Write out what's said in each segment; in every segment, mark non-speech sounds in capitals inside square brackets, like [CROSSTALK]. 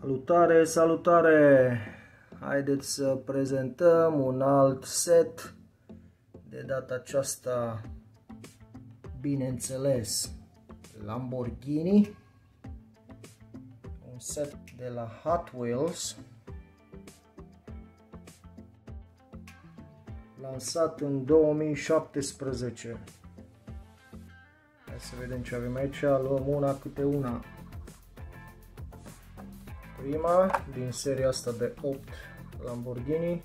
Salutare, salutare! Haideți să prezentăm un alt set. De data aceasta, bineînțeles, Lamborghini. Un set de la Hot Wheels. Lansat în 2017. Hai să vedem ce avem aici. Luăm una câte una. Prima din seria asta de 8 Lamborghini.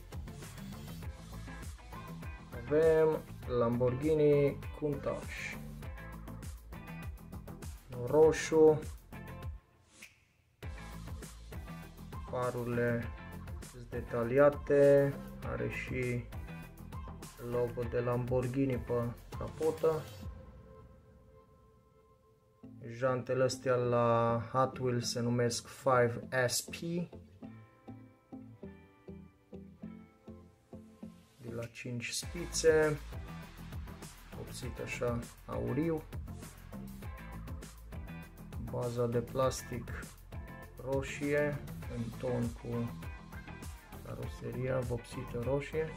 Avem Lamborghini Countach. Roșu. Farurile sunt detaliate. Are și logo de Lamborghini pe capotă. Jantele astea la Hot Wheels se numesc 5SP. De la 5 spițe. Opțit așa auriu. Baza de plastic roșie în ton cu caroseria vopsită roșie.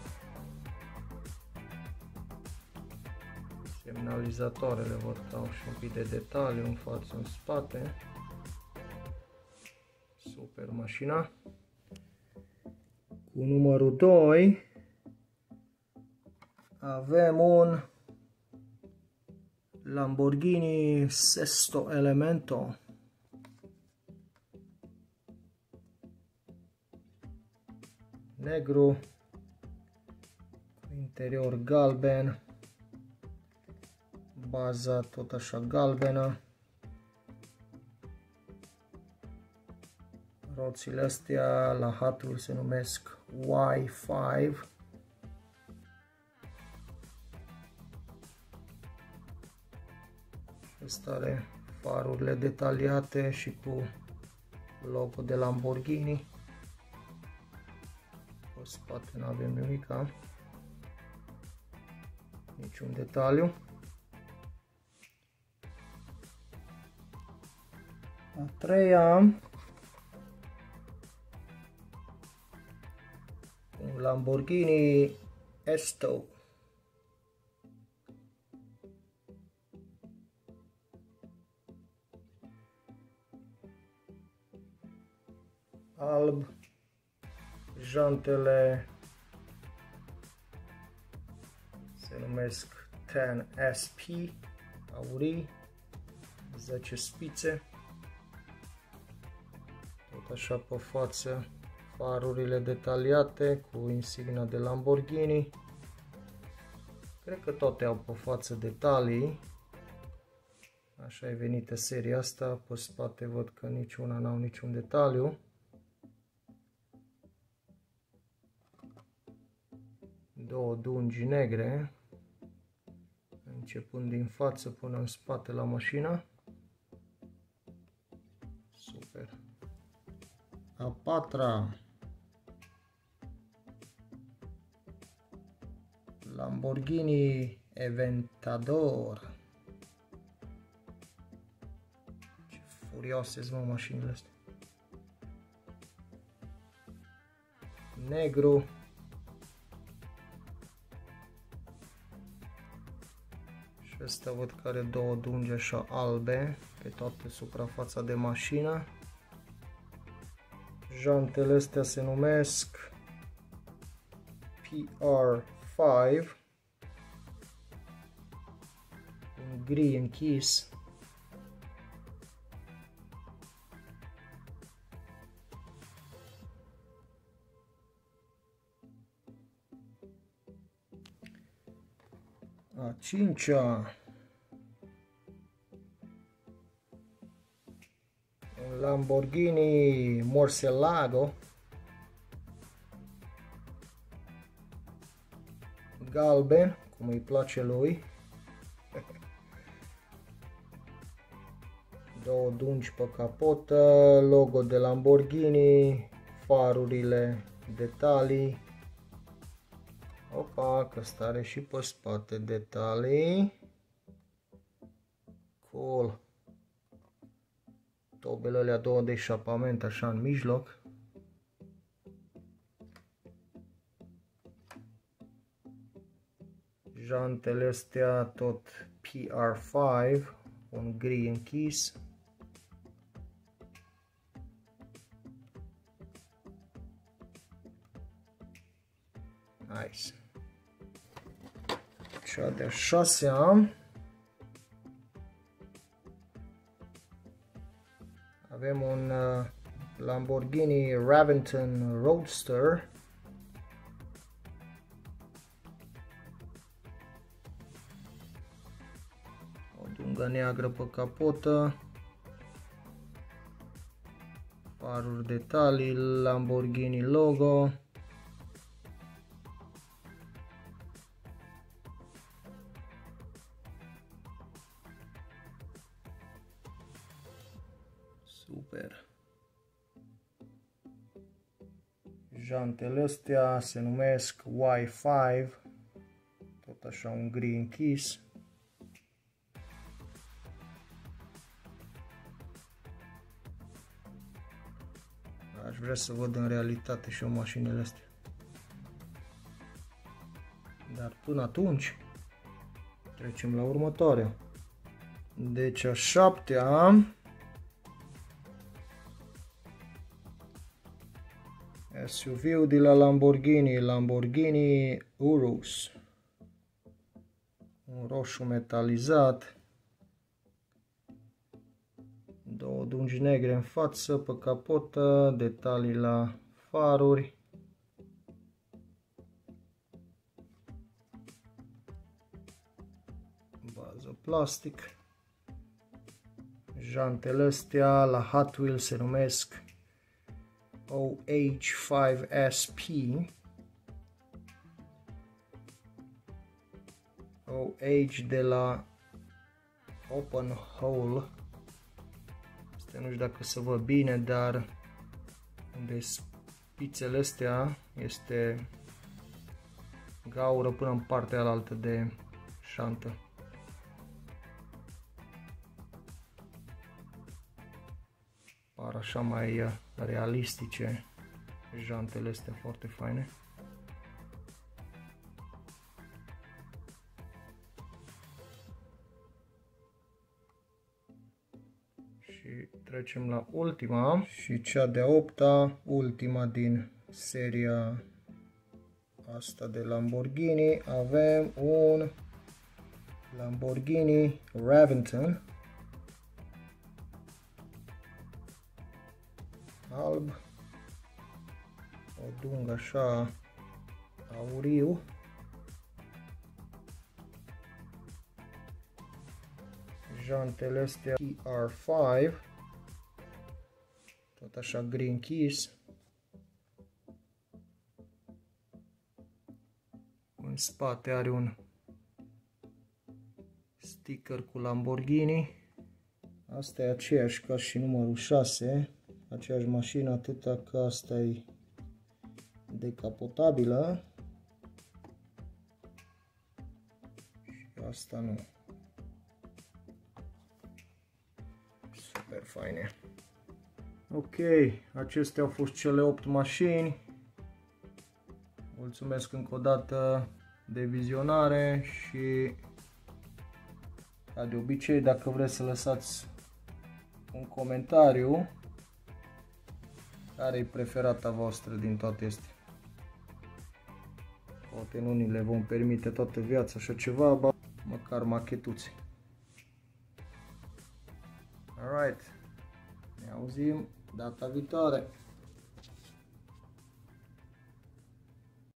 Semnalizatoarele vor dau și un pic de detaliu în față, în spate. Super mașina. Cu numărul 2 avem un Lamborghini Sesto Elemento. Negru cu interior galben baza tot așa galbenă. Roțile astea la hatul se numesc Y5. Asta are farurile detaliate și cu logo de Lamborghini. Pe spate nu avem nimica. Niciun detaliu. A treia, un Lamborghini Esto. Alb, jantele se numesc 10SP, aurii, 10 spițe așa pe față farurile detaliate cu insigna de Lamborghini. Cred că toate au pe față detalii. Așa e venită seria asta. Pe spate văd că niciuna n-au niciun detaliu. Două dungi negre. Începând din față până în spate la mașină. A patra Lamborghini Aventador. Ce furioase sunt mașinile astea. Negru. Și ăsta văd că are două dungi așa albe pe toată suprafața de mașină. Jantele astea se numesc PR5 în gri închis. A cincea Lamborghini Murcielago galben, cum îi place lui. [LAUGHS] Două dungi pe capotă, logo de Lamborghini, farurile, detalii. Opa, că stare și pe spate detalii. Cool Tobele alea două de eșapament așa în mijloc. Jantele astea tot PR5, un gri închis. Nice. Cea de-a șasea. Lamborghini Raventon Roadster. O dungă neagră pe capotă. Faruri detalii, Lamborghini logo. Super. Jantele astea se numesc Y5, tot așa un gri închis. Aș vrea să văd în realitate și eu mașinile astea. Dar până atunci, trecem la următoarea. Deci a șaptea SUV-ul de la Lamborghini, Lamborghini Urus. Un roșu metalizat. Două dungi negre în față, pe capotă, detalii la faruri. Bază plastic. Jantele astea la Hot Wheels se numesc OH5SP OH de la Open Hole Asta nu știu dacă se văd bine, dar unde spițele astea este gaură până în partea alaltă de șantă. Așa mai uh, realistice jantele astea foarte faine. Și trecem la ultima și cea de-a opta, ultima din seria asta de Lamborghini. Avem un Lamborghini Raventon alb, o dungă așa auriu. Jantele astea TR5, tot așa green keys. În spate are un sticker cu Lamborghini. Asta e aceeași ca și numărul 6 aceeași mașină, atâta că asta e decapotabilă și asta nu. Super faine. Ok, acestea au fost cele 8 mașini. Mulțumesc încă o dată de vizionare și ca de obicei dacă vreți să lăsați un comentariu care e preferata voastră din toate astea? Poate nu ni le vom permite toată viața așa ceva, măcar machetuțe. Alright, ne auzim data viitoare.